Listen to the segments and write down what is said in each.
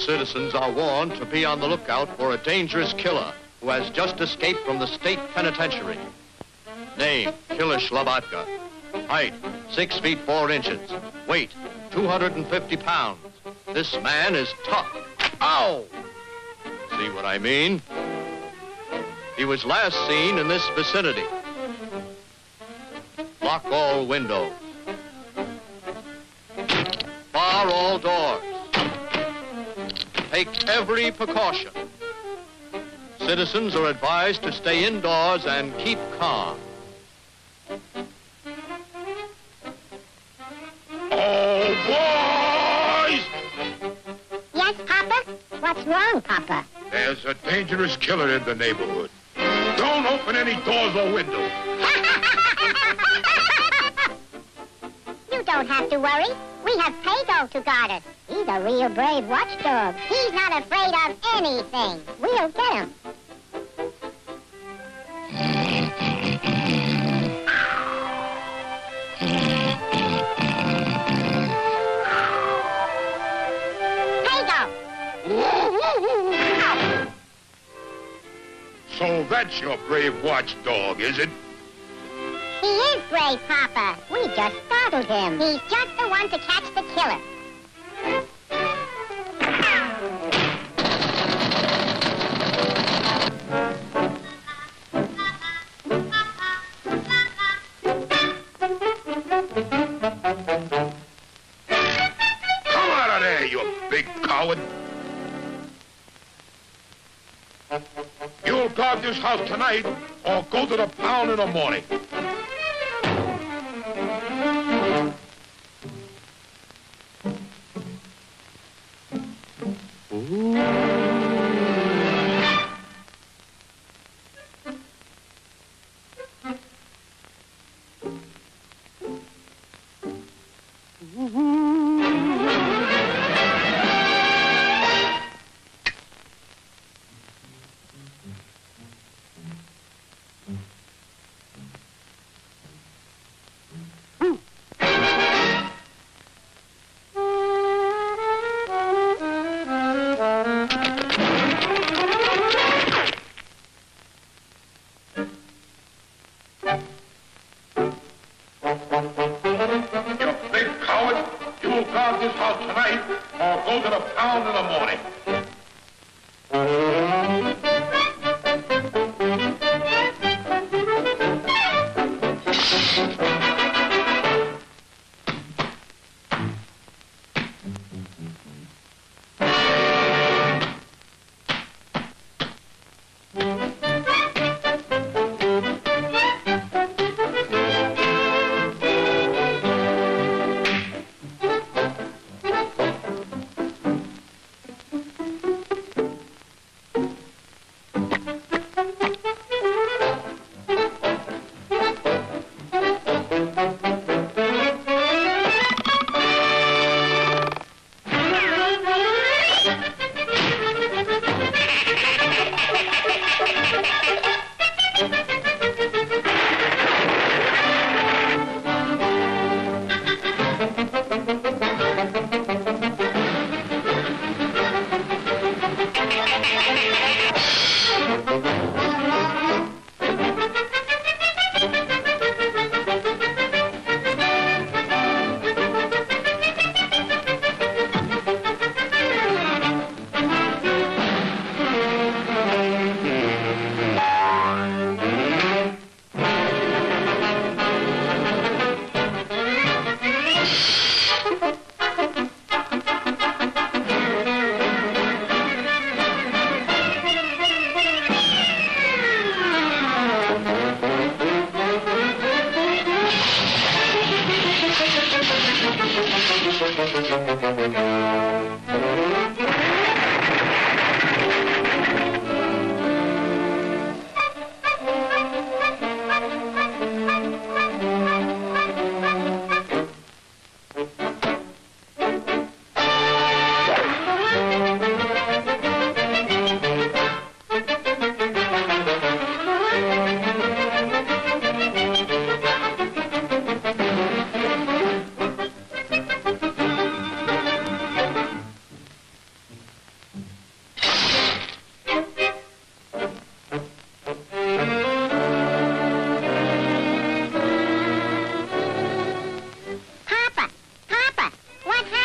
citizens are warned to be on the lookout for a dangerous killer who has just escaped from the state penitentiary. Name, Killer Schlabatka. Height, six feet four inches. Weight, 250 pounds. This man is tough. Ow! See what I mean? He was last seen in this vicinity. Lock all windows. Bar all doors. Take every precaution. Citizens are advised to stay indoors and keep calm. Oh, boys! Yes, Papa? What's wrong, Papa? There's a dangerous killer in the neighborhood. Don't open any doors or windows. you don't have to worry. We have Pago to guard us. He's a real brave watchdog. He's not afraid of anything. We'll get him. So that's your brave watchdog, is it? He is brave, Papa. We just startled him. He's just the one to catch the killer. You'll guard this house tonight or go to the pound in the morning. This house tonight or go to the pound in the morning.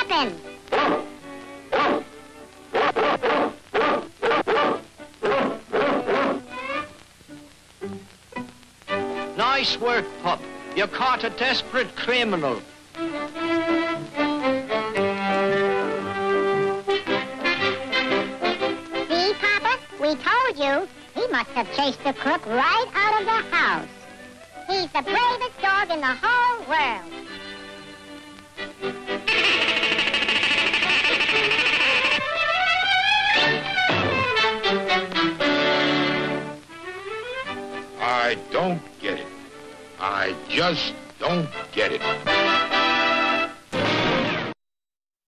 happen. Nice work, pup. You caught a desperate criminal. See, Papa? We told you. He must have chased the crook right out of the house. He's the bravest dog in the whole world. I don't get it. I just don't get it.